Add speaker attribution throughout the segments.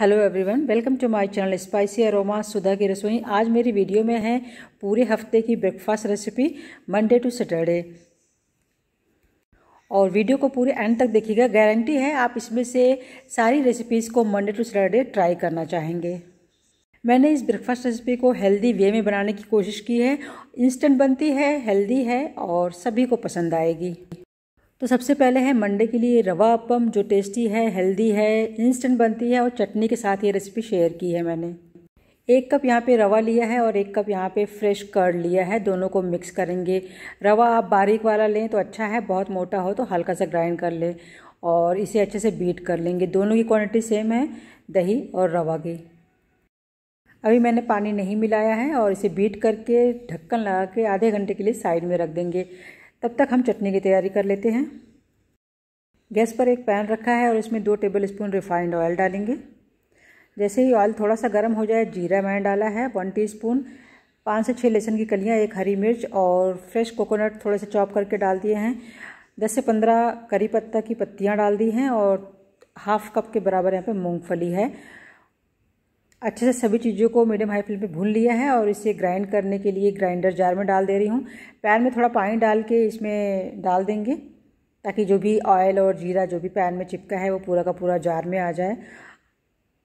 Speaker 1: Hello everyone welcome to my channel spicy aroma Sudha की रसोई आज मेरी वीडियो में है पूरे हफ़्ते की breakfast recipe Monday to Saturday और वीडियो को पूरे एंड तक देखिएगा गारंटी है आप इसमें से सारी रेसिपीज़ को मंडे टू सैटरडे ट्राई करना चाहेंगे. मैंने इस ब्रेकफास्ट रेसिपी को हेल्दी वे में बनाने की कोशिश की है इंस्टेंट बनती है हेल्दी है और सभी को पसंद आएगी. तो सबसे पहले है मंडे के लिए रवा अपम, जो टेस्टी है हेल्दी है इंस्टेंट बनती है और चटनी के साथ ये रेसिपी शेयर की है मैंने। एक कप यहाँ पे रवा लिया है और एक कप यहाँ पे फ्रेश कर्ड लिया है, दोनों को मिक्स करेंगे। रवा आप बारीक वाला लें तो अच्छा है, बहुत मोटा हो तो हल्का सा ग्राइंड कर लें और इसे अच्छे से बीट कर लेंगे। दोनों की क्वांटिटी सेम है, दही और रवा की। अभी मैंने पानी नहीं मिलाया है और इसे बीट करके ढक्कन लगा के आधे घंटे के लिए साइड में रख देंगे। तब तक हम चटनी की तैयारी कर लेते हैं। गैस पर एक पैन रखा है और इसमें दो टेबल स्पून रिफाइंड ऑयल डालेंगे। जैसे ही ऑयल थोड़ा सा गर्म हो जाए, जीरा मैंने डाला है वन टीस्पून पाँच से छः लहसुन की कलियाँ, एक हरी मिर्च और फ्रेश कोकोनट थोड़े से चॉप करके डाल दिए हैं। दस से पंद्रह करी पत्ता की पत्तियाँ डाल दी हैं और हाफ़ कप के बराबर यहाँ पे मूंगफली है। अच्छे से सभी चीज़ों को मीडियम हाई फ्लेम पे भून लिया है और इसे ग्राइंड करने के लिए ग्राइंडर जार में डाल दे रही हूँ। पैन में थोड़ा पानी डाल के इसमें डाल देंगे ताकि जो भी ऑयल और जीरा जो भी पैन में चिपका है वो पूरा का पूरा जार में आ जाए।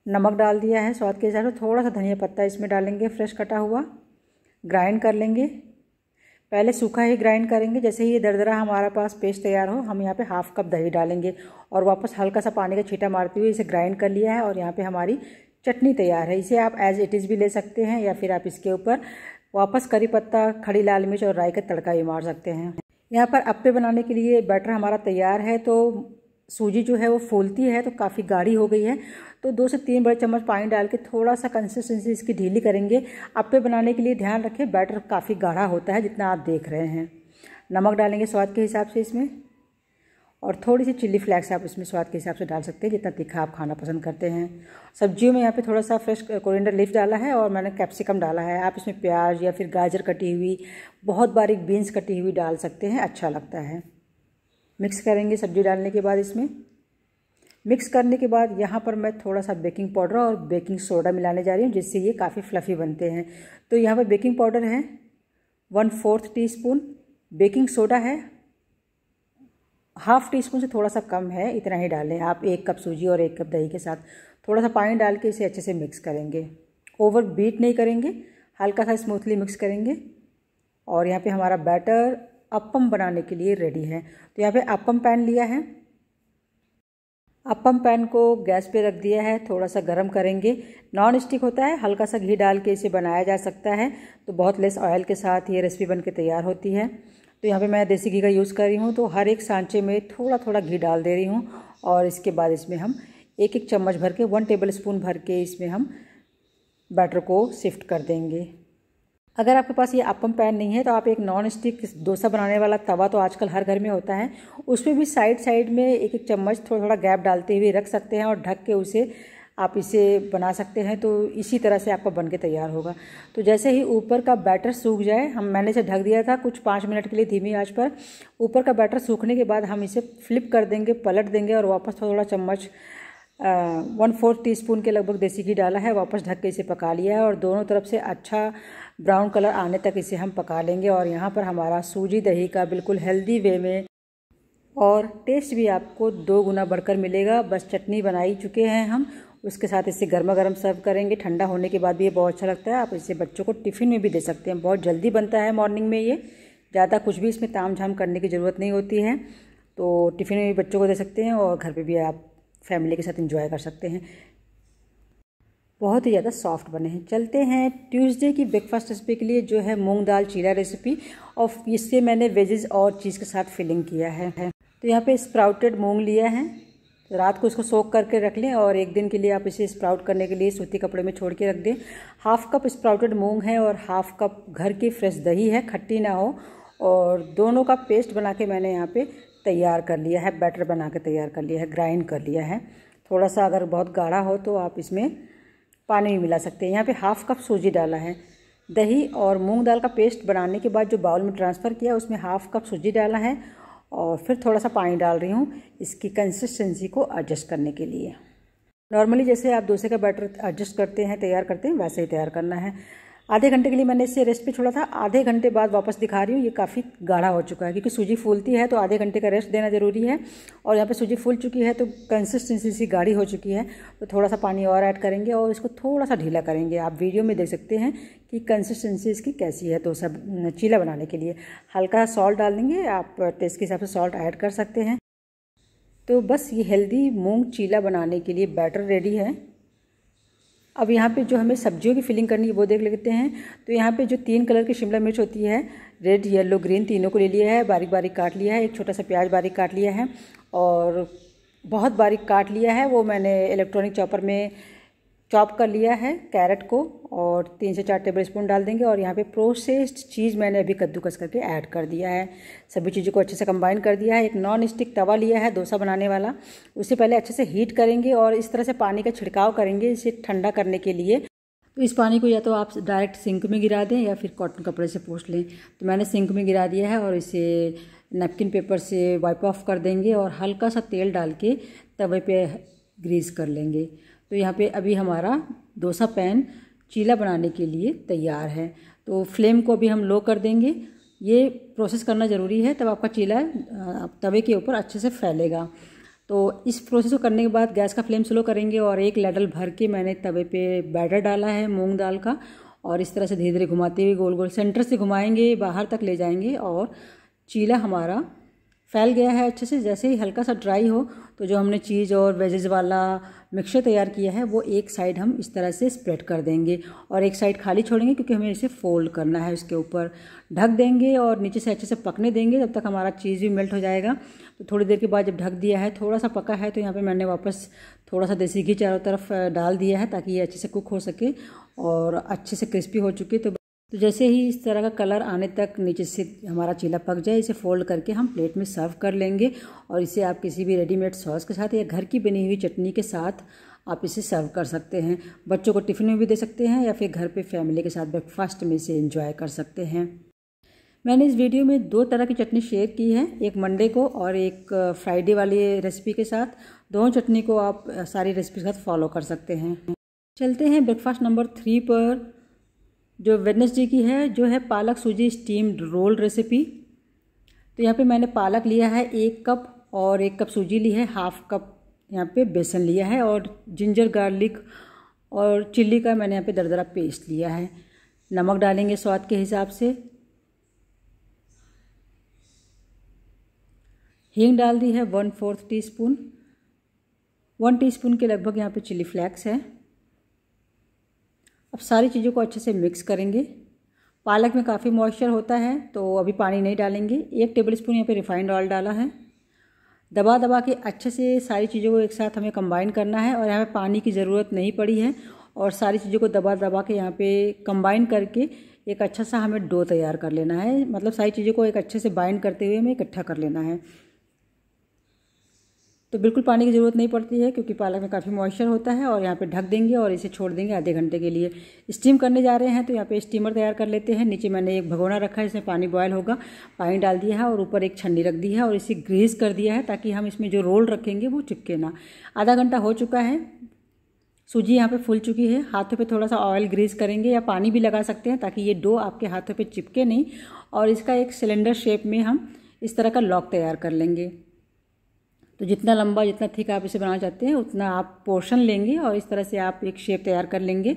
Speaker 1: नमक डाल दिया है स्वाद के हिसाब से थोड़ा सा धनिया पत्ता इसमें डालेंगे फ्रेश कटा हुआ। ग्राइंड कर लेंगे। पहले सूखा ही ग्राइंड करेंगे, जैसे ही ये दरदरा हमारा पास पेस्ट तैयार हो, हम यहाँ पे हाफ़ कप दही डालेंगे और वापस हल्का सा पानी का छीटा मारते हुए इसे ग्राइंड कर लिया है और यहाँ पे हमारी चटनी तैयार है। इसे आप एज इट इज़ भी ले सकते हैं या फिर आप इसके ऊपर वापस करी पत्ता, खड़ी लाल मिर्च और राई का तड़का भी मार सकते हैं। यहाँ पर अप्पे बनाने के लिए बैटर हमारा तैयार है तो सूजी जो है वो फूलती है तो काफ़ी गाढ़ी हो गई है। तो दो से तीन बड़े चम्मच पानी डाल के थोड़ा सा कंसिस्टेंसी इसकी ढीली करेंगे। अप्पे बनाने के लिए ध्यान रखें, बैटर काफ़ी गाढ़ा होता है, जितना आप देख रहे हैं। नमक डालेंगे स्वाद के हिसाब से इसमें। और थोड़ी सी चिल्ली फ्लैक्स आप इसमें स्वाद के हिसाब से डाल सकते हैं, जितना तीखा आप खाना पसंद करते हैं। सब्जियों में यहाँ पे थोड़ा सा फ्रेश कोरिएंडर लीफ डाला है और मैंने कैप्सिकम डाला है। आप इसमें प्याज या फिर गाजर कटी हुई, बहुत बारीक बीन्स कटी हुई डाल सकते हैं अच्छा लगता है। मिक्स करेंगे सब्ज़ी डालने के बाद इसमें। मिक्स करने के बाद यहाँ पर मैं थोड़ा सा बेकिंग पाउडर और बेकिंग सोडा मिलाने जा रही हूँ, जिससे ये काफ़ी फ्लफ़ी बनते हैं। तो यहाँ पर बेकिंग पाउडर है, one fourth teaspoon baking soda है हाफ़ टी स्पून से थोड़ा सा कम है, इतना ही डालें। आप एक कप सूजी और एक कप दही के साथ थोड़ा सा पानी डाल के इसे अच्छे से मिक्स करेंगे। ओवर बीट नहीं करेंगे, हल्का सा स्मूथली मिक्स करेंगे। और यहाँ पे हमारा बैटर अपम बनाने के लिए रेडी है। तो यहाँ पे अपम पैन लिया है। अपम पैन को गैस पे रख दिया है, थोड़ा सा गर्म करेंगे। नॉन स्टिक होता है, हल्का सा घी डाल के इसे बनाया जा सकता है। तो बहुत लेस ऑयल के साथ ये रेसिपी बन के तैयार होती है। तो यहाँ पे मैं देसी घी का यूज़ कर रही हूँ तो हर एक सांचे में थोड़ा थोड़ा घी डाल दे रही हूँ और इसके बाद इसमें हम एक एक चम्मच भर के, वन टेबल स्पून भर के इसमें हम बैटर को शिफ्ट कर देंगे। अगर आपके पास ये अपम पैन नहीं है तो आप एक नॉन स्टिक डोसा बनाने वाला तवा तो आजकल हर घर में होता है, उसमें भी साइड साइड में एक एक चम्मच थोड़ा थोड़ा गैप डालते हुए रख सकते हैं और ढक के उसे आप इसे बना सकते हैं तो इसी तरह से आपका बन के तैयार होगा। तो जैसे ही ऊपर का बैटर सूख जाए, हम, मैंने इसे ढक दिया था कुछ पाँच मिनट के लिए धीमी आँच पर। ऊपर का बैटर सूखने के बाद हम इसे फ्लिप कर देंगे, पलट देंगे और वापस थोड़ा चम्मच वन फोर्थ टी स्पून के लगभग देसी घी डाला है, वापस ढक के इसे पका लिया है और दोनों तरफ़ से अच्छा ब्राउन कलर आने तक इसे हम पका लेंगे और यहाँ पर हमारा सूजी दही का बिल्कुल हेल्दी वे में और टेस्ट भी आपको दो गुना बढ़कर मिलेगा। बस चटनी बनाई चुके हैं हम। उसके साथ इसे गर्मा गर्म सर्व करेंगे। ठंडा होने के बाद भी ये बहुत अच्छा लगता है। आप इसे बच्चों को टिफ़िन में भी दे सकते हैं। बहुत जल्दी बनता है मॉर्निंग में ये। ज़्यादा कुछ भी इसमें ताम झाम करने की ज़रूरत नहीं होती है। तो टिफ़िन में भी बच्चों को दे सकते हैं और घर पर भी आप फैमिली के साथ इंजॉय कर सकते हैं। बहुत ही ज़्यादा सॉफ्ट बने हैं। चलते हैं ट्यूसडे की ब्रेकफास्ट रेसिपी के लिए, जो है मूंग दाल चीला रेसिपी। और इससे मैंने वेजेस और चीज़ के साथ फिलिंग किया है। तो यहाँ पे स्प्राउटेड मूंग लिया है। तो रात को इसको सोख करके रख लें और एक दिन के लिए आप इसे स्प्राउट करने के लिए सूती कपड़े में छोड़ के रख दें। हाफ़ कप स्प्राउटेड मूंग है और हाफ़ कप घर की फ्रेश दही है, खट्टी ना हो। और दोनों का पेस्ट बना के मैंने यहाँ पे तैयार कर लिया है, बैटर बना के तैयार कर लिया है, ग्राइंड कर लिया है। थोड़ा सा अगर बहुत गाढ़ा हो तो आप इसमें पानी भी मिला सकते हैं। यहाँ पे हाफ़ कप सूजी डाला है। दही और मूंग दाल का पेस्ट बनाने के बाद जो बाउल में ट्रांसफ़र किया, उसमें हाफ़ कप सूजी डाला है और फिर थोड़ा सा पानी डाल रही हूँ इसकी कंसिस्टेंसी को एडजस्ट करने के लिए। नॉर्मली जैसे आप डोसे का बैटर एडजस्ट करते हैं, तैयार करते हैं, वैसे ही तैयार करना है। आधे घंटे के लिए मैंने इसे रेस्ट पे छोड़ा था। आधे घंटे बाद वापस दिखा रही हूँ, ये काफ़ी गाढ़ा हो चुका है, क्योंकि सूजी फूलती है तो आधे घंटे का रेस्ट देना ज़रूरी है। और यहाँ पे सूजी फूल चुकी है तो कंसिस्टेंसी सी गाढ़ी हो चुकी है तो थोड़ा सा पानी और ऐड करेंगे और इसको थोड़ा सा ढीला करेंगे। आप वीडियो में देख सकते हैं कि कंसिस्टेंसी इसकी कैसी है तो सब चीला बनाने के लिए हल्का सॉल्ट डाल देंगे। आप टेस्ट के हिसाब से सॉल्ट ऐड कर सकते हैं। तो बस ये हेल्दी मूंग चीला बनाने के लिए बैटर रेडी है। अब यहाँ पे जो हमें सब्जियों की फिलिंग करनी है, वो देख लेते हैं। तो यहाँ पे जो तीन कलर की शिमला मिर्च होती है रेड येलो ग्रीन तीनों को ले लिया है, बारीक बारीक काट लिया है, एक छोटा सा प्याज बारीक काट लिया है और बहुत बारीक काट लिया है, वो मैंने इलेक्ट्रॉनिक चॉपर में चॉप कर लिया है कैरेट को और तीन से चार टेबल स्पून डाल देंगे और यहाँ पे प्रोसेस्ड चीज़ मैंने अभी कद्दूकस करके ऐड कर दिया है। सभी चीज़ों को अच्छे से कंबाइन कर दिया है। एक नॉन स्टिक तवा लिया है डोसा बनाने वाला। उससे पहले अच्छे से हीट करेंगे और इस तरह से पानी का छिड़काव करेंगे इसे ठंडा करने के लिए। तो इस पानी को या तो आप डायरेक्ट सिंक में गिरा दें या फिर कॉटन कपड़े से पोछ लें। तो मैंने सिंक में गिरा दिया है और इसे नैपकिन पेपर से वाइप ऑफ़ कर देंगे और हल्का सा तेल डाल के तवे पे ग्रीस कर लेंगे। तो यहाँ पे अभी हमारा डोसा पैन चीला बनाने के लिए तैयार है। तो फ्लेम को अभी हम लो कर देंगे। ये प्रोसेस करना ज़रूरी है, तब आपका चीला तवे के ऊपर अच्छे से फैलेगा। तो इस प्रोसेस को करने के बाद गैस का फ्लेम स्लो करेंगे और एक लैडल भर के मैंने तवे पे बैटर डाला है मूंग दाल का और इस तरह से धीरे धीरे घुमाते हुए गोल गोल सेंटर से घुमाएँगे, बाहर तक ले जाएँगे और चीला हमारा फैल गया है अच्छे से, जैसे ही हल्का सा ड्राई हो तो जो हमने चीज़ और वेजेज वाला मिक्सचर तैयार किया है, वो एक साइड हम इस तरह से स्प्रेड कर देंगे और एक साइड खाली छोड़ेंगे क्योंकि हमें इसे फोल्ड करना है उसके ऊपर ढक देंगे और नीचे से अच्छे से पकने देंगे, जब तक हमारा चीज़ भी मेल्ट हो जाएगा। तो थोड़ी देर के बाद जब ढक दिया है, थोड़ा सा पका है तो यहाँ पर मैंने वापस थोड़ा सा देसी घी चारों तरफ़ डाल दिया है ताकि ये अच्छे से कुक हो सके और अच्छे से क्रिस्पी हो चुके तो तो जैसे ही इस तरह का कलर आने तक नीचे से हमारा चीला पक जाए, इसे फोल्ड करके हम प्लेट में सर्व कर लेंगे और इसे आप किसी भी रेडीमेड सॉस के साथ या घर की बनी हुई चटनी के साथ आप इसे सर्व कर सकते हैं। बच्चों को टिफ़िन में भी दे सकते हैं या फिर घर पे फैमिली के साथ ब्रेकफास्ट में इसे इंजॉय कर सकते हैं। मैंने इस वीडियो में दो तरह की चटनी शेयर की है, एक मंडे को और एक फ्राइडे वाली रेसिपी के साथ। दोनों चटनी को आप सारी रेसिपी के साथ फॉलो कर सकते हैं। चलते हैं ब्रेकफास्ट नंबर थ्री पर। जो वेडनेसडे की है, जो है पालक सूजी स्टीम्ड रोल रेसिपी तो यहाँ पे मैंने पालक लिया है एक कप और एक कप सूजी ली है हाफ़ कप यहाँ पे बेसन लिया है और जिंजर गार्लिक और चिल्ली का मैंने यहाँ पे दरदरा पेस्ट लिया है। नमक डालेंगे स्वाद के हिसाब से। हींग डाल दी है one fourth teaspoon one teaspoon के लगभग यहाँ पे चिली फ्लेक्स है। अब सारी चीज़ों को अच्छे से मिक्स करेंगे। पालक में काफ़ी मॉइस्चर होता है तो अभी पानी नहीं डालेंगे। एक टेबल स्पून यहाँ पर रिफाइंड ऑयल डाला है। दबा दबा के अच्छे से सारी चीज़ों को एक साथ हमें कंबाइन करना है और यहाँ पे पानी की ज़रूरत नहीं पड़ी है और सारी चीज़ों को दबा दबा के यहाँ पे कंबाइन करके एक अच्छा सा हमें डो तैयार कर लेना है। मतलब सारी चीज़ों को एक अच्छे से बाइंड करते हुए हमें इकट्ठा कर लेना है। तो बिल्कुल पानी की ज़रूरत नहीं पड़ती है, क्योंकि पालक में काफ़ी मॉइस्चर होता है और यहाँ पे ढक देंगे और इसे छोड़ देंगे आधे घंटे के लिए। स्टीम करने जा रहे हैं तो यहाँ पे स्टीमर तैयार कर लेते हैं। नीचे मैंने एक भगोना रखा है, इसमें पानी बॉयल होगा। पानी डाल दिया है और ऊपर एक छन्नी रख दी है और इसे ग्रीस कर दिया है ताकि हम इसमें जो रोल रखेंगे वो चिपके ना। आधा घंटा हो चुका है। सूजी यहाँ पे फूल चुकी है। हाथों पे थोड़ा सा ऑयल ग्रीस करेंगे या पानी भी लगा सकते हैं ताकि ये डो आपके हाथों पे चिपके नहीं। और इसका एक सिलेंडर शेप में हम इस तरह का लॉक तैयार कर लेंगे। तो जितना लंबा जितना थिक आप इसे बनाना चाहते हैं, उतना आप पोर्शन लेंगे और इस तरह से आप एक शेप तैयार कर लेंगे।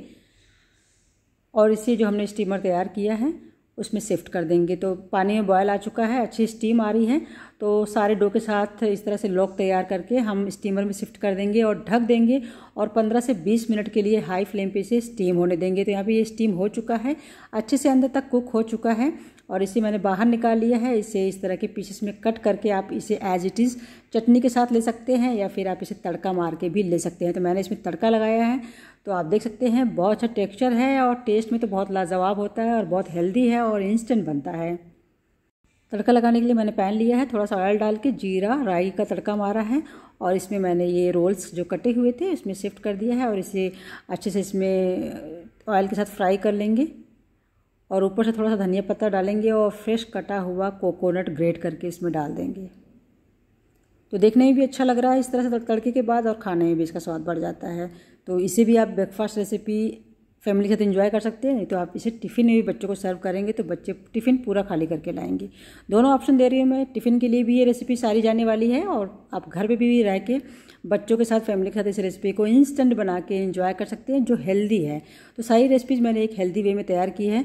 Speaker 1: और इसे जो हमने स्टीमर तैयार किया है, उसमें शिफ्ट कर देंगे। तो पानी में बॉयल आ चुका है, अच्छी स्टीम आ रही है। तो सारे डो के साथ इस तरह से लॉक तैयार करके हम स्टीमर में शिफ्ट कर देंगे और ढक देंगे और 15 से 20 मिनट के लिए हाई फ्लेम पे इसे स्टीम होने देंगे। तो यहाँ पे ये स्टीम हो चुका है, अच्छे से अंदर तक कुक हो चुका है। और इसे मैंने बाहर निकाल लिया है। इसे इस तरह के पीसेस में कट करके आप इसे एज इट इज़ चटनी के साथ ले सकते हैं या फिर आप इसे तड़का मार के भी ले सकते हैं। तो मैंने इसमें तड़का लगाया है। तो आप देख सकते हैं, बहुत अच्छा टेक्सचर है और टेस्ट में तो बहुत लाजवाब होता है और बहुत हेल्दी है और इंस्टेंट बनता है। तड़का लगाने के लिए मैंने पैन लिया है। थोड़ा सा ऑयल डाल के जीरा, राई का तड़का मारा है और इसमें मैंने ये रोल्स जो कटे हुए थे, इसमें शिफ्ट कर दिया है और इसे अच्छे से इसमें ऑयल के साथ फ्राई कर लेंगे। और ऊपर से थोड़ा सा धनिया पत्ता डालेंगे और फ्रेश कटा हुआ कोकोनट ग्रेट करके इसमें डाल देंगे। तो देखने में भी अच्छा लग रहा है, इस तरह से तड़के के बाद और खाने में भी इसका स्वाद बढ़ जाता है। तो इसे भी आप ब्रेकफास्ट रेसिपी फैमिली के साथ इन्जॉय कर सकते हैं, नहीं तो आप इसे टिफ़िन में भी बच्चों को सर्व करेंगे तो बच्चे टिफ़िन पूरा खाली करके लाएँगे। दोनों ऑप्शन दे रही हूँ मैं टिफ़िन के लिए भी ये रेसिपी सारी जाने वाली है और आप घर पे भी रह के बच्चों के साथ फैमिली के साथ इस रेसिपी को इंस्टेंट बना के इन्जॉय कर सकते हैं, जो हेल्दी है। तो सारी रेसिपीज़ मैंने एक हेल्दी वे में तैयार की है।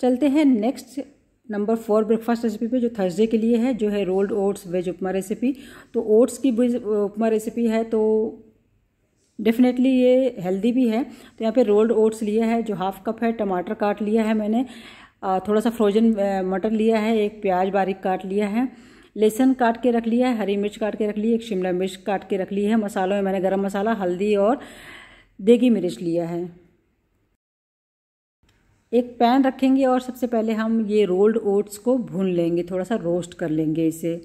Speaker 1: चलते हैं next number four breakfast recipe पे, जो थर्सडे के लिए है, जो है rolled oats veg upma recipe तो ओट्स की उपमा रेसिपी है तो डेफिनेटली ये हेल्दी भी है. तो यहाँ पे रोल्ड ओट्स लिया है, जो हाफ़ कप है, टमाटर काट लिया है मैंने. थोड़ा सा फ्रोजन मटर लिया है, एक प्याज बारीक काट लिया है. लहसुन काट के रख लिया है, हरी मिर्च काट के रख ली, एक शिमला मिर्च काट के रख ली है. मसालों में मैंने गरम मसाला, हल्दी और देगी मिर्च लिया है. एक पैन रखेंगे और सबसे पहले हम ये रोल्ड ओट्स को भून लेंगे थोड़ा सा रोस्ट कर लेंगे इसे।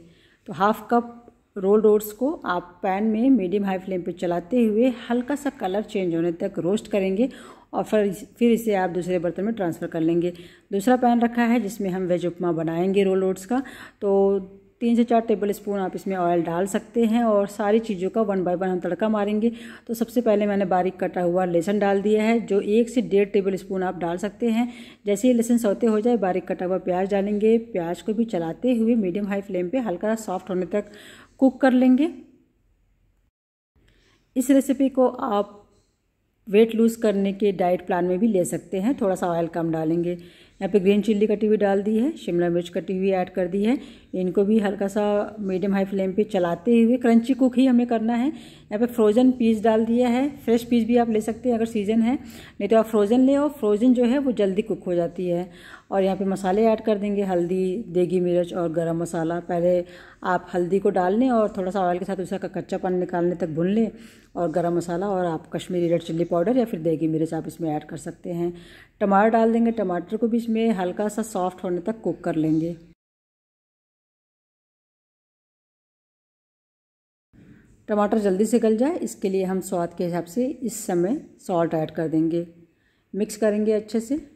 Speaker 1: तो हाफ़ कप रोल्ड ओट्स को आप पैन में मीडियम हाई फ्लेम पे चलाते हुए हल्का सा कलर चेंज होने तक रोस्ट करेंगे और फिर फिर इसे आप दूसरे बर्तन में ट्रांसफ़र कर लेंगे। दूसरा पैन रखा है जिसमें हम वेज उपमा बनाएँगे रोल ओट्स का। तो तीन से चार टेबल स्पून आप इसमें ऑयल डाल सकते हैं और सारी चीज़ों का वन बाय वन हम तड़का मारेंगे। तो सबसे पहले मैंने बारीक कटा हुआ लहसुन डाल दिया है, जो एक से डेढ़ टेबल स्पून आप डाल सकते हैं। जैसे ही लहसुन सौते हो जाए, बारीक कटा हुआ प्याज डालेंगे। प्याज को भी चलाते हुए मीडियम हाई फ्लेम पर हल्का सॉफ्ट होने तक कुक कर लेंगे। इस रेसिपी को आप वेट लूज़ करने के डाइट प्लान में भी ले सकते हैं। थोड़ा सा ऑयल कम डालेंगे। यहाँ पे ग्रीन चिल्ली कटी हुई डाल दी है, शिमला मिर्च कटी हुई ऐड कर दी है। इनको भी हल्का सा मीडियम हाई फ्लेम पे चलाते हुए क्रंची कुक ही हमें करना है। यहाँ पे फ्रोज़न पीस डाल दिया है। फ्रेश पीस भी आप ले सकते हैं अगर सीज़न है। नहीं तो आप फ्रोज़न ले और फ्रोज़न जो है वो जल्दी कुक हो जाती है। और यहाँ पे मसाले ऐड कर देंगे, हल्दी, देगी मिर्च और गरम मसाला। पहले आप हल्दी को डाल लें और थोड़ा सा ऑयल के साथ उसका कच्चापन निकालने तक भून लें और गरम मसाला और आप कश्मीरी रेड चिल्ली पाउडर या फिर देगी मिर्च आप इसमें ऐड कर सकते हैं। टमाटर डाल देंगे, टमाटर को भी इसमें हल्का सा सॉफ्ट होने तक कुक कर लेंगे। टमाटर जल्दी से गल जाए, इसके लिए हम स्वाद के हिसाब से इस समय सॉल्ट ऐड कर देंगे। मिक्स करेंगे अच्छे से।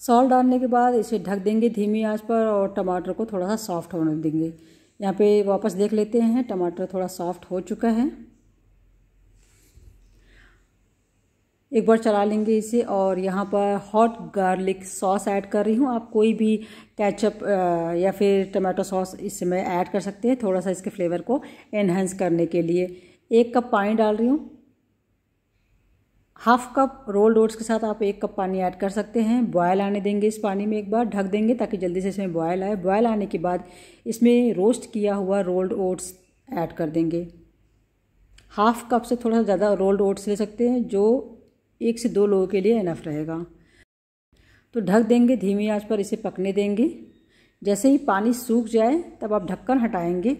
Speaker 1: सॉल्ट डालने के बाद इसे ढक देंगे धीमी आँच पर और टमाटर को थोड़ा सा सॉफ्ट होने देंगे। यहाँ पे वापस देख लेते हैं, टमाटर थोड़ा सॉफ्ट हो चुका है। एक बार चला लेंगे इसे और यहाँ पर हॉट गार्लिक सॉस ऐड कर रही हूँ। आप कोई भी कैचअप या फिर टमाटो सॉस इसमें ऐड कर सकते हैं, थोड़ा सा इसके फ्लेवर को एनहेंस करने के लिए। एक कप पानी डाल रही हूँ। हाफ़ कप रोल्ड ओट्स के साथ आप एक कप पानी ऐड कर सकते हैं। बॉयल आने देंगे इस पानी में एक बार, ढक देंगे ताकि जल्दी से इसमें बॉयल आए। बॉयल आने के बाद इसमें रोस्ट किया हुआ रोल्ड ओट्स ऐड कर देंगे। हाफ़ कप से थोड़ा सा ज़्यादा रोल्ड ओट्स ले सकते हैं, जो एक से दो लोगों के लिए इनफ रहेगा। तो ढक देंगे, धीमी आँच पर इसे पकने देंगे। जैसे ही पानी सूख जाए, तब आप ढक्कन हटाएँगे।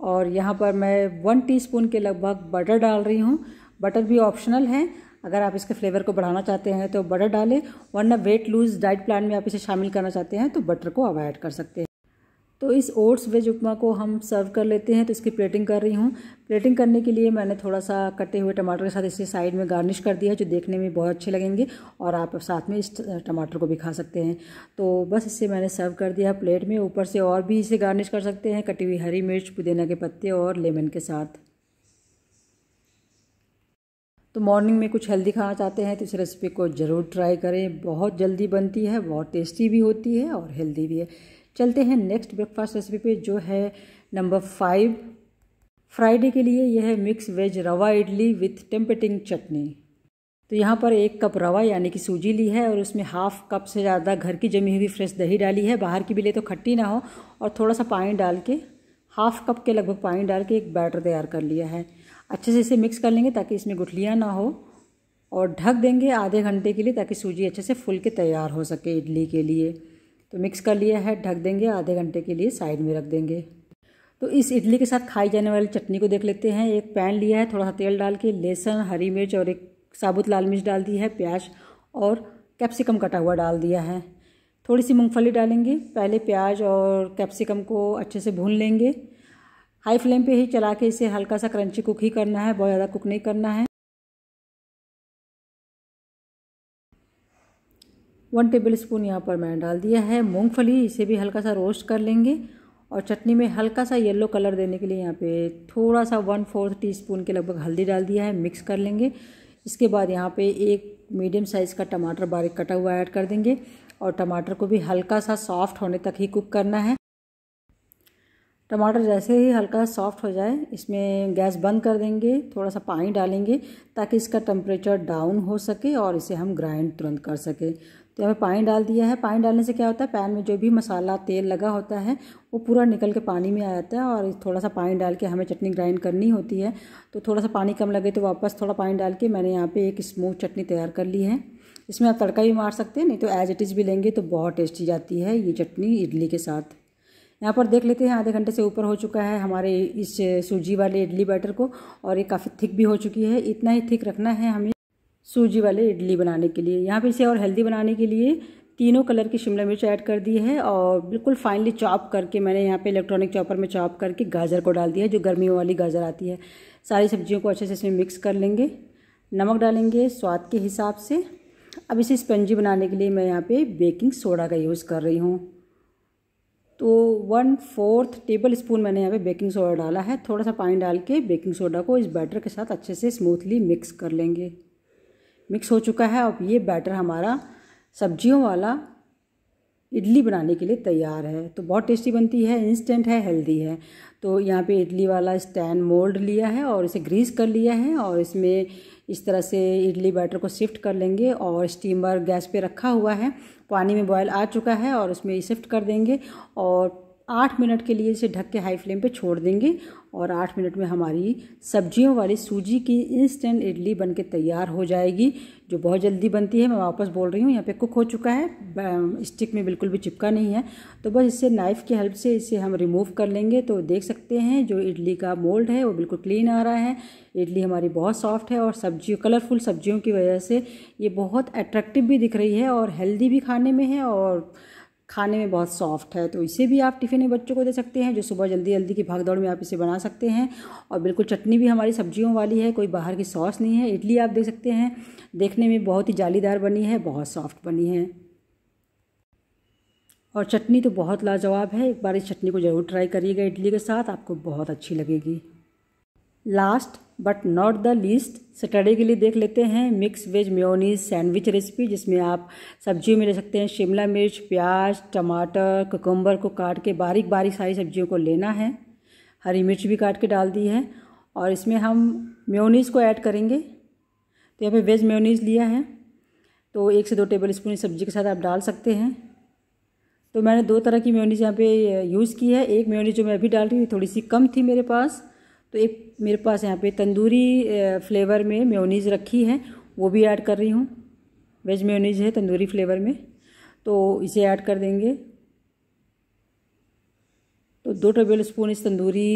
Speaker 1: और यहाँ पर मैं वन टीस्पून के लगभग बटर डाल रही हूँ। बटर भी ऑप्शनल है। अगर आप इसके फ्लेवर को बढ़ाना चाहते हैं तो बटर डालें, वरना वेट लूज डाइट प्लान में आप इसे शामिल करना चाहते हैं तो बटर को अवॉइड कर सकते हैं। तो इस ओट्स वेज उपमा को हम सर्व कर लेते हैं तो इसकी प्लेटिंग कर रही हूँ। प्लेटिंग करने के लिए मैंने थोड़ा सा कटे हुए टमाटर के साथ इसे साइड में गार्निश कर दिया है, जो देखने में बहुत अच्छे लगेंगे, और आप साथ में इस टमाटर को भी खा सकते हैं। तो बस इसे मैंने सर्व कर दिया प्लेट में, ऊपर से और भी इसे गार्निश कर सकते हैं, कटी हुई हरी मिर्च, पुदीना के पत्ते और लेमन के साथ। तो मॉर्निंग में कुछ हेल्दी खाना चाहते हैं तो इस रेसिपी को ज़रूर ट्राई करें। बहुत जल्दी बनती है, बहुत टेस्टी भी होती है और हेल्दी भी है। चलते हैं नेक्स्ट ब्रेकफास्ट रेसिपी पे, जो है नंबर फाइव फ्राइडे के लिए यह है मिक्स वेज रवा इडली विथ टेम्पेटिंग चटनी। तो यहाँ पर एक कप रवा यानी कि सूजी ली है और उसमें हाफ़ कप से ज़्यादा घर की जमी हुई फ्रेश दही डाली है। बाहर की भी ले तो खट्टी ना हो और थोड़ा सा पानी डाल के हाफ़ कप के लगभग पानी डाल के एक बैटर तैयार कर लिया है। अच्छे से इसे मिक्स कर लेंगे ताकि इसमें गुठलियाँ ना हो। और ढक देंगे आधे घंटे के लिए ताकि सूजी अच्छे से फुल के तैयार हो सके इडली के लिए। तो मिक्स कर लिया है, ढक देंगे आधे घंटे के लिए साइड में रख देंगे। तो इस इडली के साथ खाई जाने वाली चटनी को देख लेते हैं। एक पैन लिया है, थोड़ा सा तेल डाल के, लहसुन, हरी मिर्च और एक साबुत लाल मिर्च डाल दी है, प्याज और कैप्सिकम कटा हुआ डाल दिया है। थोड़ी सी मूंगफली डालेंगे, पहले प्याज और कैप्सिकम को अच्छे से भून लेंगे। हाई फ्लेम पे ही चला के इसे हल्का सा क्रंची कुक ही करना है, बहुत ज़्यादा कुक नहीं करना है। वन टेबल स्पून यहाँ पर मैंने डाल दिया है। मूंगफली इसे भी हल्का सा रोस्ट कर लेंगे और चटनी में हल्का सा येलो कलर देने के लिए यहाँ पे थोड़ा सा वन फोर्थ टी स्पून के लगभग हल्दी डाल दिया है, मिक्स कर लेंगे। इसके बाद यहाँ पे एक मीडियम साइज़ का टमाटर बारीक कटा हुआ ऐड कर देंगे और टमाटर को भी हल्का सा सॉफ्ट होने तक ही कुक करना है। टमाटर जैसे ही हल्का सॉफ्ट हो जाए, इसमें गैस बंद कर देंगे, थोड़ा सा पानी डालेंगे, ताकि इसका टेम्परेचर डाउन हो सके और इसे हम ग्राइंड तुरंत कर सके। तो हमें पानी डाल दिया है। पानी डालने से क्या होता है? पैन में जो भी मसाला, तेल लगा होता है, वो पूरा निकल के पानी में आ जाता है और थोड़ा सा पानी डाल के हमें चटनी ग्राइंड करनी होती है। तो थोड़ा सा पानी कम लगे तो वापस थोड़ा पानी डाल के मैंने यहाँ पे एक स्मूथ चटनी तैयार कर ली है। इसमें आप तड़का भी मार सकते हैं, नहीं तो एज इट इज़ भी लेंगे तो बहुत टेस्टी जाती है ये चटनी इडली के साथ। यहाँ पर देख लेते हैं, आधे घंटे से ऊपर हो चुका है हमारे इस सूजी वाले इडली बैटर को और ये काफ़ी थिक भी हो चुकी है। इतना ही थिक रखना है हमें सूजी वाले इडली बनाने के लिए। यहाँ पे इसे और हेल्दी बनाने के लिए तीनों कलर की शिमला मिर्च ऐड कर दी है और बिल्कुल फाइनली चॉप करके मैंने यहाँ पे इलेक्ट्रॉनिक चॉपर में चॉप करके गाजर को डाल दिया है, जो गर्मियों वाली गाजर आती है। सारी सब्जियों को अच्छे से इसमें मिक्स कर लेंगे। नमक डालेंगे स्वाद के हिसाब से। अब इसे स्पंजी बनाने के लिए मैं यहाँ पे बेकिंग सोडा का यूज़ कर रही हूँ। तो वन फोर्थ टेबल स्पून मैंने यहाँ पे बेकिंग सोडा डाला है। थोड़ा सा पानी डाल के बेकिंग सोडा को इस बैटर के साथ अच्छे से स्मूथली मिक्स कर लेंगे। मिक्स हो चुका है। अब ये बैटर हमारा सब्जियों वाला इडली बनाने के लिए तैयार है। तो बहुत टेस्टी बनती है इंस्टेंट है हेल्दी है। तो यहाँ पे इडली वाला स्टैंड मोल्ड लिया है और इसे ग्रीस कर लिया है और इसमें इस तरह से इडली बैटर को शिफ्ट कर लेंगे और स्टीमर गैस पे रखा हुआ है। पानी में बॉयल आ चुका है और उसमें शिफ्ट कर देंगे और आठ मिनट के लिए इसे ढक के हाई फ्लेम पे छोड़ देंगे और आठ मिनट में हमारी सब्जियों वाली सूजी की इंस्टेंट इडली बन के तैयार हो जाएगी, जो बहुत जल्दी बनती है। मैं वापस बोल रही हूँ, यहाँ पे कुक हो चुका है स्टिक में बिल्कुल भी चिपका नहीं है। तो बस इससे नाइफ़ की हेल्प से इसे हम रिमूव कर लेंगे। तो देख सकते हैं, जो इडली का मोल्ड है, वो बिल्कुल क्लीन आ रहा है। इडली हमारी बहुत सॉफ्ट है और सब्जियों कलरफुल सब्जियों की वजह से ये बहुत अट्रैक्टिव भी दिख रही है और हेल्दी भी खाने में है और खाने में बहुत सॉफ्ट है तो इसे भी आप टिफ़िन में बच्चों को दे सकते हैं, जो सुबह जल्दी जल्दी की भाग दौड़ में आप इसे बना सकते हैं। और बिल्कुल चटनी भी हमारी सब्जियों वाली है, कोई बाहर की सॉस नहीं है, इडली आप देख सकते हैं। देखने में बहुत ही जालीदार बनी है, बहुत सॉफ्ट बनी है। और चटनी तो बहुत लाजवाब है, एक बार इस चटनी को ज़रूर ट्राई करिएगा इडली के साथ, आपको बहुत अच्छी लगेगी। Last but not the least Saturday के लिए देख लेते हैं mix veg mayonnaise sandwich recipe, जिसमें आप सब्जियों में ले सकते हैं शिमला मिर्च, प्याज, टमाटर कुकुम्बर को काट के बारीक बारीक सारी सब्जियों को लेना है। हरी मिर्च भी काट के डाल दी है। और इसमें हम मेयोनीज़ को ऐड करेंगे। तो यहाँ पे वेज मेयोनीज़ लिया है। तो एक से दो टेबल स्पून सब्ज़ी के साथ आप डाल सकते हैं। तो मैंने दो तरह की मेयोनीज़ यहाँ पे यूज़ की है। एक मेयोनीज़ जो मैं अभी डाल रही थी थोड़ी सी कम थी मेरे पास। तो एक मेरे पास यहाँ पे तंदूरी फ्लेवर में मेयोनीज़ रखी है, वो भी ऐड कर रही हूँ। वेज मेयोनीज़ है, तंदूरी फ्लेवर में। तो इसे ऐड कर देंगे। तो दो टेबल स्पून इस तंदूरी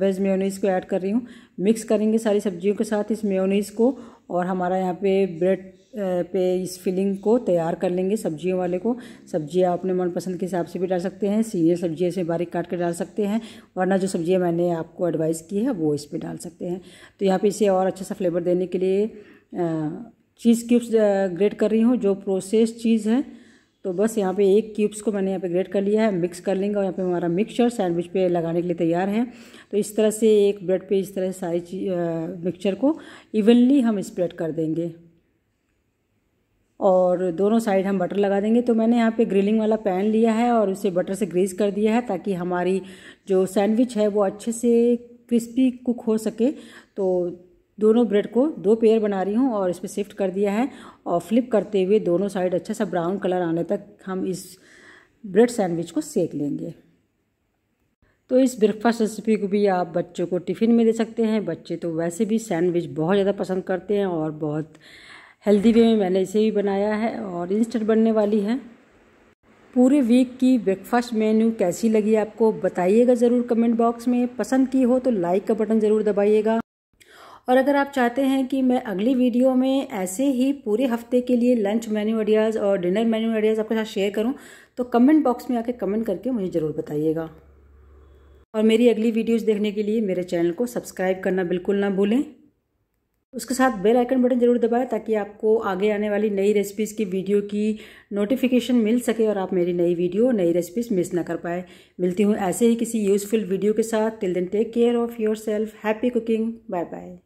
Speaker 1: वेज मेयोनीज़ को ऐड कर रही हूँ। मिक्स करेंगे सारी सब्जियों के साथ इस मेयोनीज़ को और हमारा यहाँ पे ब्रेड पे इस फिलिंग को तैयार कर लेंगे सब्जियों वाले को। सब्ज़ियाँ अपने मनपसंद के हिसाब से भी डाल सकते हैं, सीनियर सब्ज़ियाँ से बारीक काट कर डाल सकते हैं, वरना जो सब्ज़ियाँ मैंने आपको एडवाइस की है, वो इस पर डाल सकते हैं। तो यहाँ पे इसे और अच्छा सा फ्लेवर देने के लिए चीज़ क्यूब्स ग्रेट कर रही हूँ, जो प्रोसेस चीज़ है। तो बस यहाँ पे एक क्यूब्स को मैंने यहाँ पे ग्रेट कर लिया है मिक्स कर लेंगे और यहाँ पे हमारा मिक्सचर सैंडविच पे लगाने के लिए तैयार है। तो इस तरह से एक ब्रेड पे इस तरह से सारी मिक्सचर को इवनली हम स्प्रेड कर देंगे। और दोनों साइड हम बटर लगा देंगे। तो मैंने यहाँ पे ग्रिलिंग वाला पैन लिया है और उसे बटर से ग्रीस कर दिया है ताकि हमारी जो सैंडविच है वो अच्छे से क्रिस्पी कुक हो सके। तो दोनों ब्रेड को दो पेयर बना रही हूँ और इस पर शिफ्ट कर दिया है और फ्लिप करते हुए दोनों साइड अच्छा सा ब्राउन कलर आने तक हम इस ब्रेड सैंडविच को सेक लेंगे। तो इस ब्रेकफास्ट रेसिपी को भी आप बच्चों को टिफ़िन में दे सकते हैं। बच्चे तो वैसे भी सैंडविच बहुत ज़्यादा पसंद करते हैं और बहुत हेल्दी वे में मैंने इसे भी बनाया है और इंस्टेंट बनने वाली है। पूरे वीक की ब्रेकफास्ट मेन्यू कैसी लगी आपको बताइएगा ज़रूर कमेंट बॉक्स में। पसंद की हो तो लाइक का बटन ज़रूर दबाइएगा। और अगर आप चाहते हैं कि मैं अगली वीडियो में ऐसे ही पूरे हफ़्ते के लिए लंच मेन्यू आइडियाज़ और डिनर मेन्यू आइडियाज़ आपके साथ शेयर करूँ तो कमेंट बॉक्स में आके कमेंट करके मुझे ज़रूर बताइएगा। और मेरी अगली वीडियोज़ देखने के लिए मेरे चैनल को सब्सक्राइब करना बिल्कुल ना भूलें। उसके साथ बेल आइकन बटन ज़रूर दबाएँ ताकि आपको आगे आने वाली नई रेसिपीज़ की वीडियो की नोटिफिकेशन मिल सके और आप मेरी नई वीडियो नई रेसिपीज़ मिस ना कर पाए। मिलती हूँ ऐसे ही किसी यूज़फुल वीडियो के साथ। Till then take care of yourself happy cooking bye bye